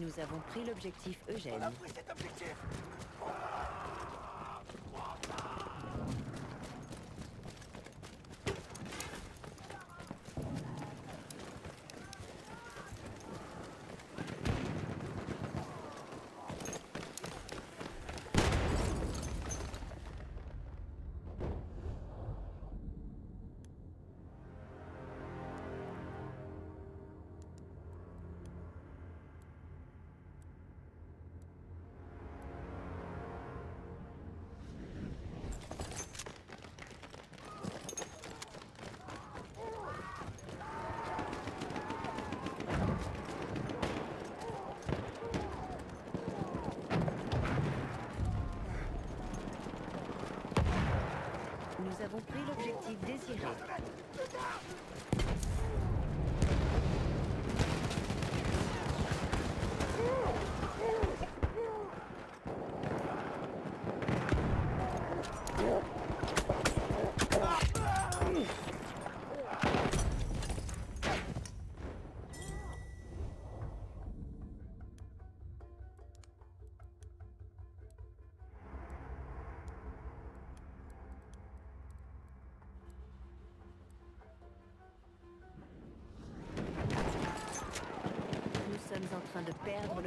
Nous avons pris l'objectif Eugène. Avons pris l'objectif désiré.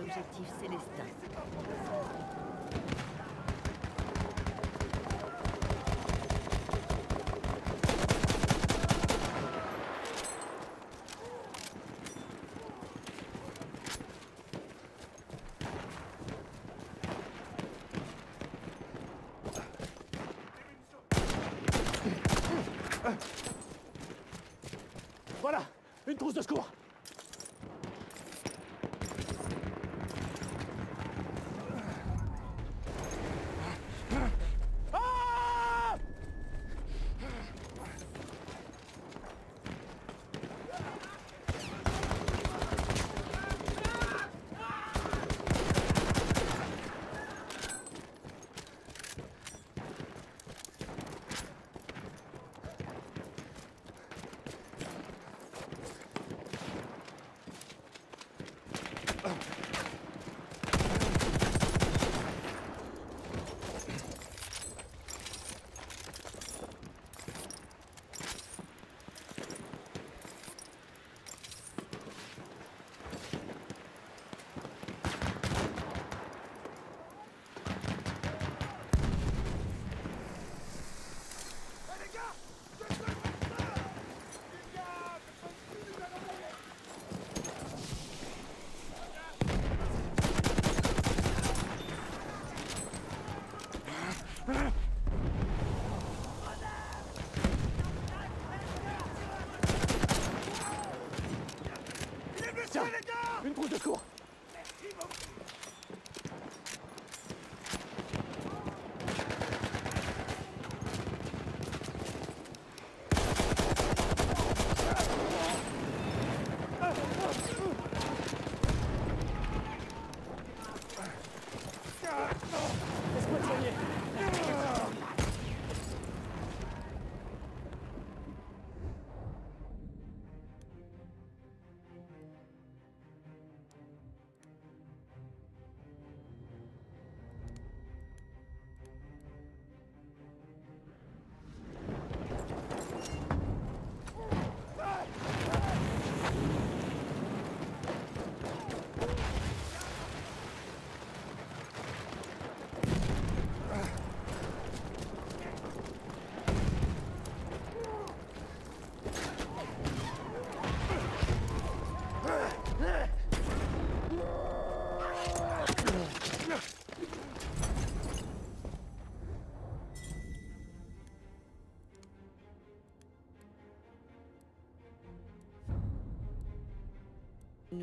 Perdre l'objectif célestin. Voilà Une trousse de secours Une trousse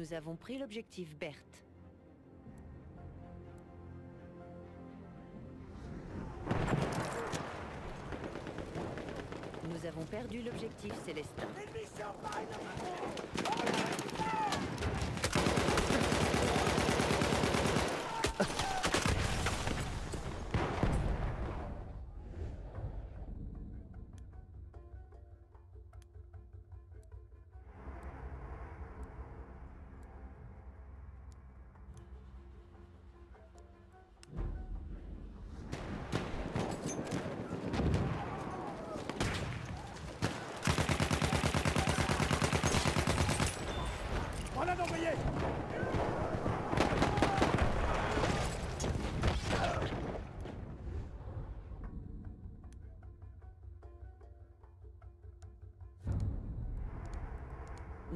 Nous avons pris l'objectif Berthe. Nous avons perdu l'objectif Célestin.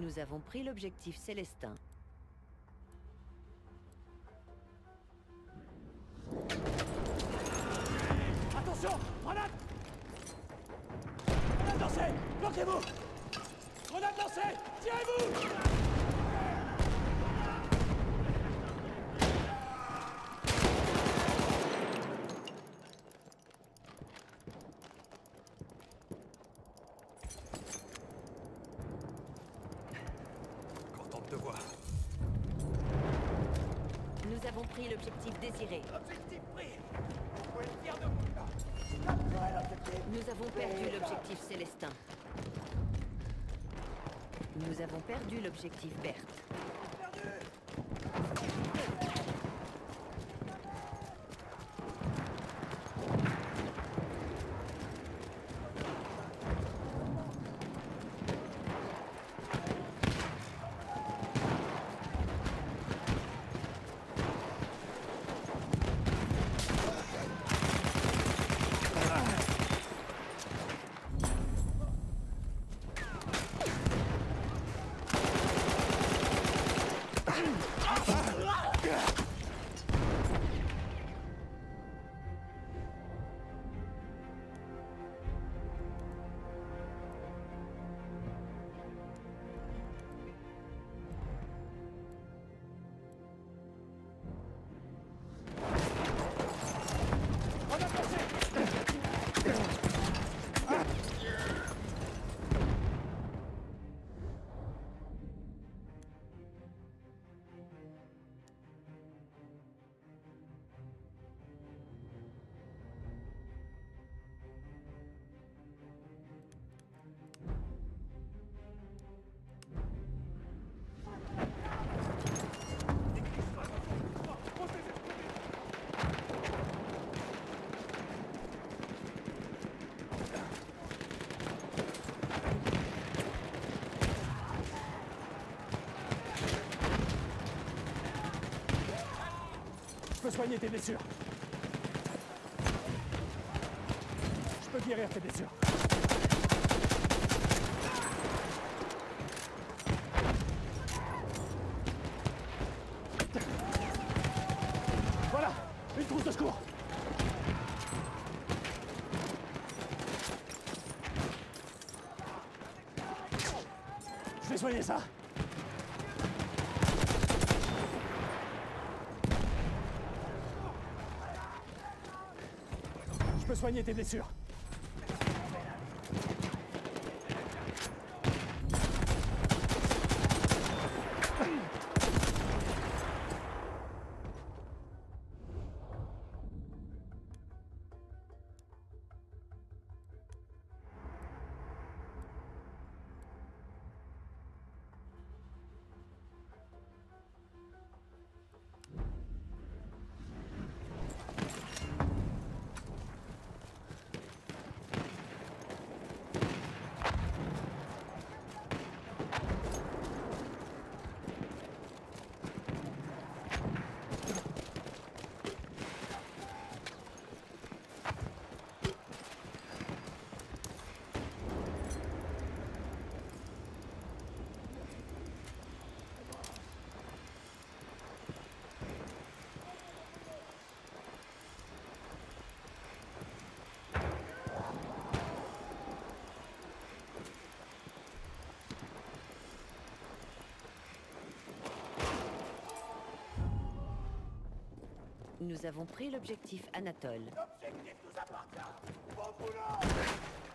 Nous avons pris l'objectif Célestin. Attention Grenade! Grenade lancée! Bloquez-vous! Grenade lancée! Tirez-vous Content de te voir. Nous avons pris l'objectif désiré. Objectif pris Vous pouvez le dire de vous là Capturez l'objectif Nous avons perdu l'objectif Célestin. Nous avons perdu l'objectif Berthe. Peux soigner tes blessures. Je peux guérir tes blessures. Voilà, une trousse de secours. Je vais soigner ça. Soigner tes blessures. Nous avons pris l'objectif Anatole. L'objectif nous appartient. Bon boulot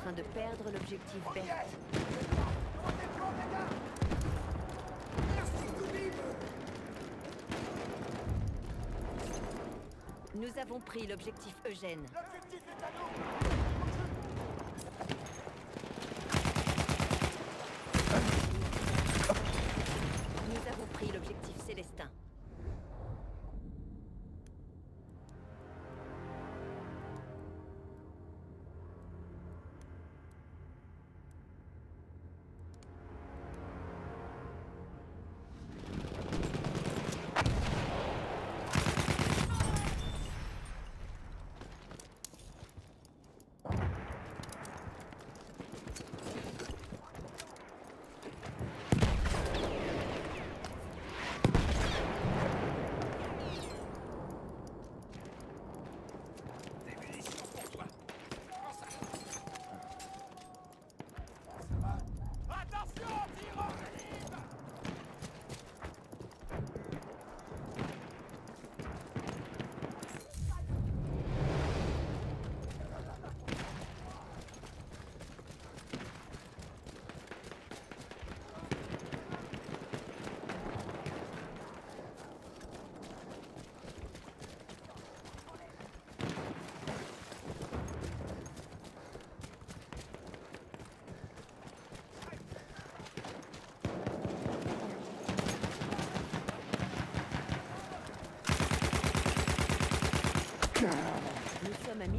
train de perdre l'objectif Berthe. Nous avons pris l'objectif Eugène. L'objectif est à nous Nous avons pris l'objectif Célestin.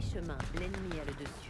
Mi-chemin. L'ennemi a le dessus.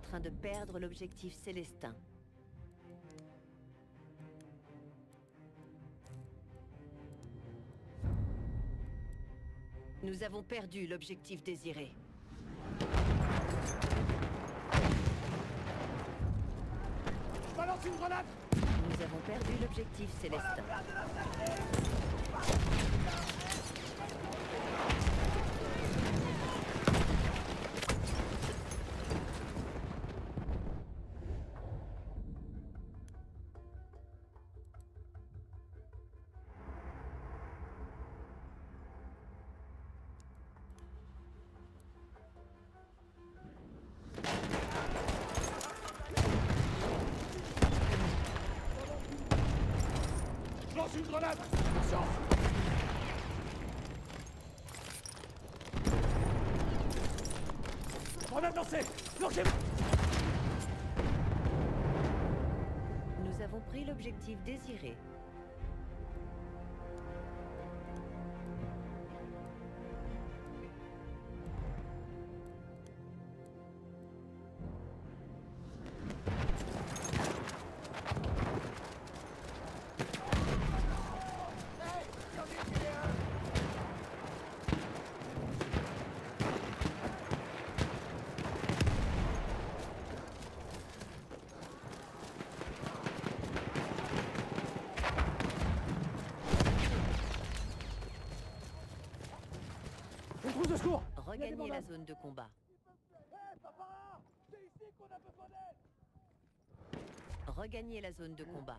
Train de perdre l'objectif célestin. Nous avons perdu l'objectif désiré. Je balance une grenade Nous avons perdu l'objectif célestin. Désiré. Trousse de secours Regagnez la zone de combat. C'est ici qu'on a besoin d'aide Regagnez la zone de combat.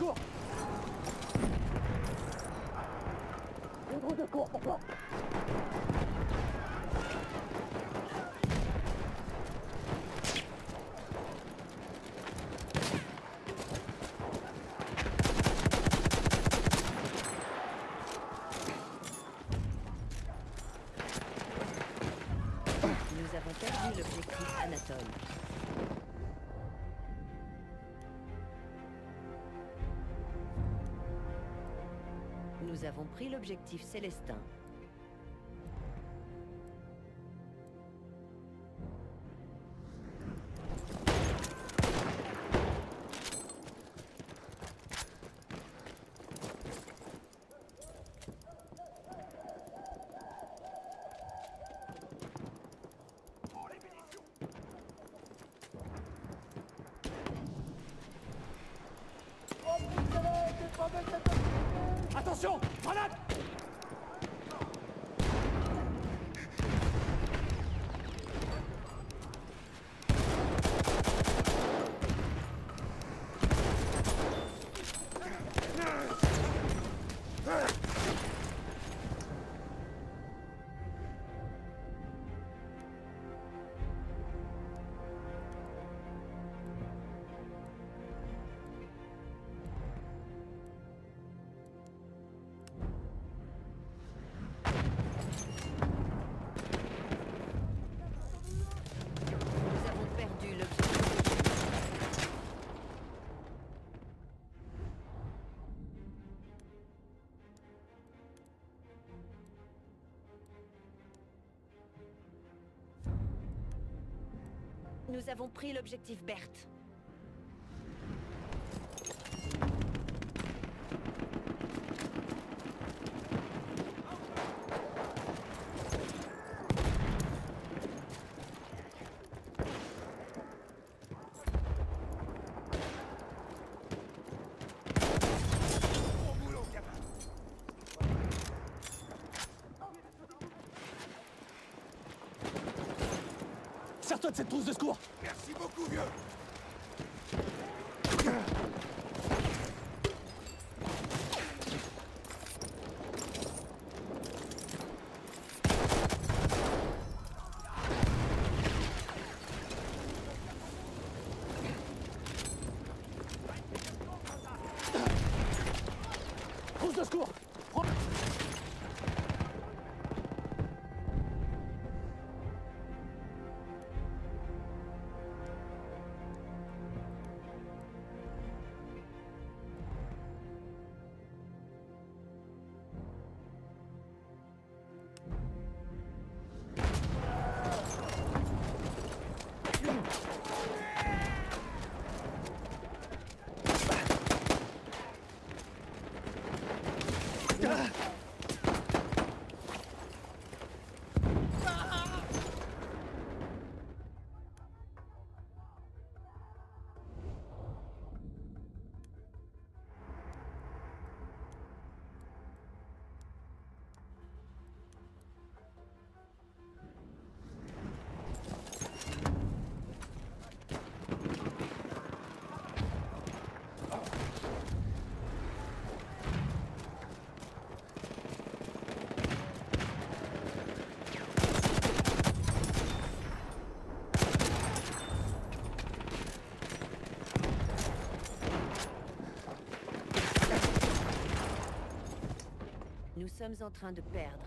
过，我头再给我 Nous avons pris l'objectif Célestin. Avons pris l'objectif Berthe. Sers-toi de cette trousse de secours. Merci beaucoup, vieux Nous sommes en train de perdre.